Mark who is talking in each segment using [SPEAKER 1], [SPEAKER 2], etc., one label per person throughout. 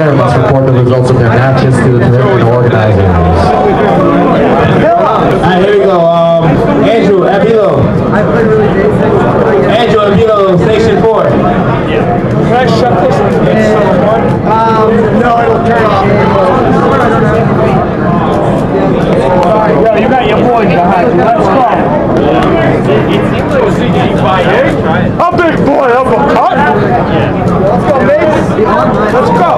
[SPEAKER 1] Chair must report the results of their matches to the tournament organizers.
[SPEAKER 2] Alright, here we go. Um, Andrew Avilo. Andrew Avilo, Station 4.
[SPEAKER 3] Can I shut this and get someone?
[SPEAKER 4] Um, no, it'll turn off.
[SPEAKER 3] Yo, you got your boys behind you. Let's go. I'm big boy. I'm a cut. Let's go, baby. Let's go.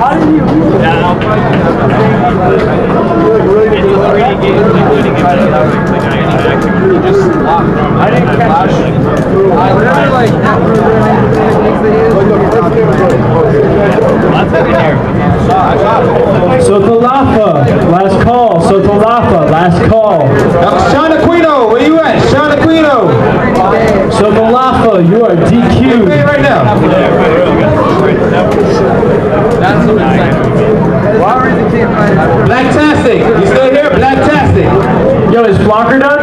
[SPEAKER 3] How do you? I didn't catch it.
[SPEAKER 5] Sotolafa, last call. Sotolafa, last
[SPEAKER 2] Uh, Sean Aquino, where you at? Sean Aquino.
[SPEAKER 5] Sotolafa, you are DQ'd.
[SPEAKER 2] right now. Blacktastic. You still here? Blacktastic.
[SPEAKER 5] Yo, is Blocker done?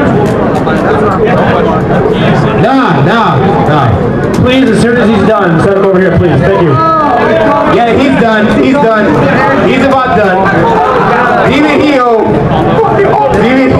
[SPEAKER 2] Nah, nah, nah.
[SPEAKER 5] Please, as soon as he's done, send him over here, please. Thank you.
[SPEAKER 2] Yeah, he's done. He's done. He's about done. Even Hio. Even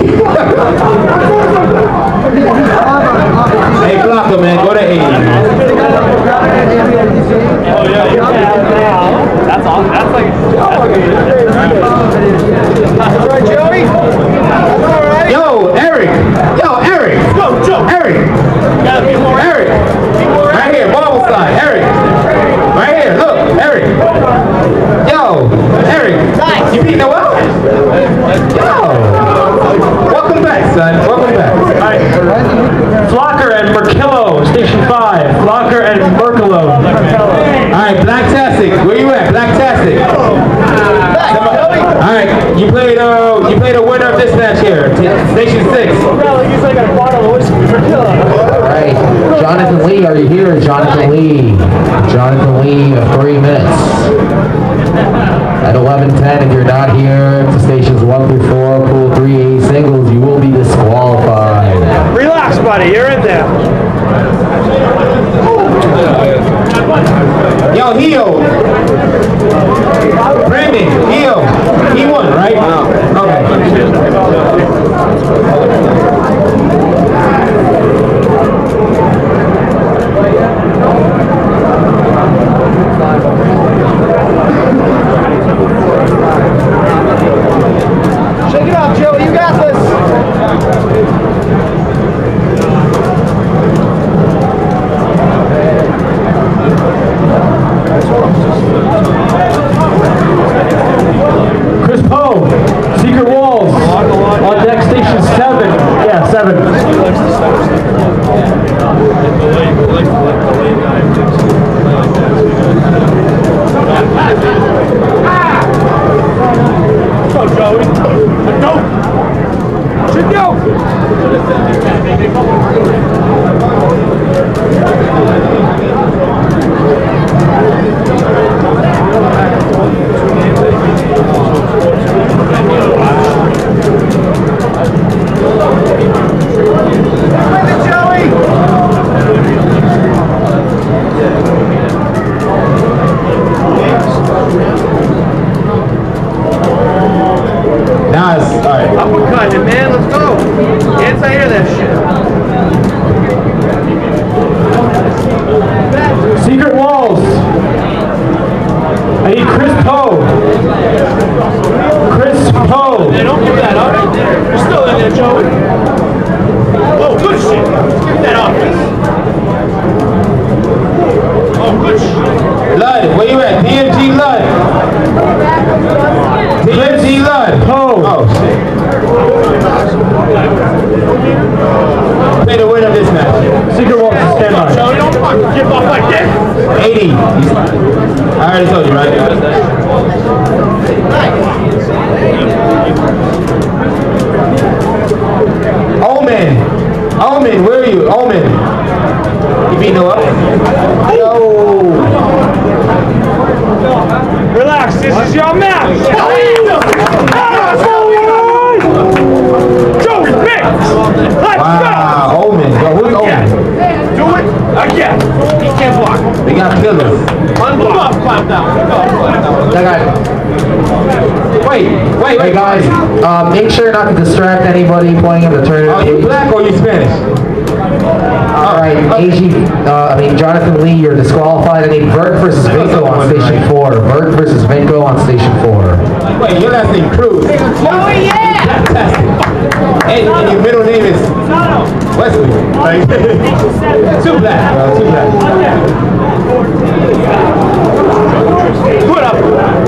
[SPEAKER 5] Merkillo.
[SPEAKER 2] All right, Blacktastic. Where you at? Blacktastic. All right, you played. Uh, you played a winner of this match here. Station six.
[SPEAKER 3] He's like a bottle of whiskey for killing.
[SPEAKER 1] Alright, Jonathan Lee, are you here? Jonathan Lee. Jonathan Lee, three minutes. At 11:10, if you're not here
[SPEAKER 2] Brandon. He won, right? Omen. Omen, where are you? Omen. You beat Noah?
[SPEAKER 1] wait,
[SPEAKER 2] wait, wait.
[SPEAKER 1] Hey guys, uh, make sure not to distract anybody playing in the tournament.
[SPEAKER 2] Are
[SPEAKER 1] you
[SPEAKER 2] black or you Spanish?
[SPEAKER 1] All right, uh, AG, uh, I mean Jonathan Lee, you're disqualified. I need Vert versus Vinko on station four. Vert versus Vinko on station four.
[SPEAKER 2] Wait, your last name Cruz. Oh yeah. And, and your middle name is Wesley. Too black. Too black. Put up.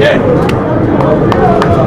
[SPEAKER 2] Yeah.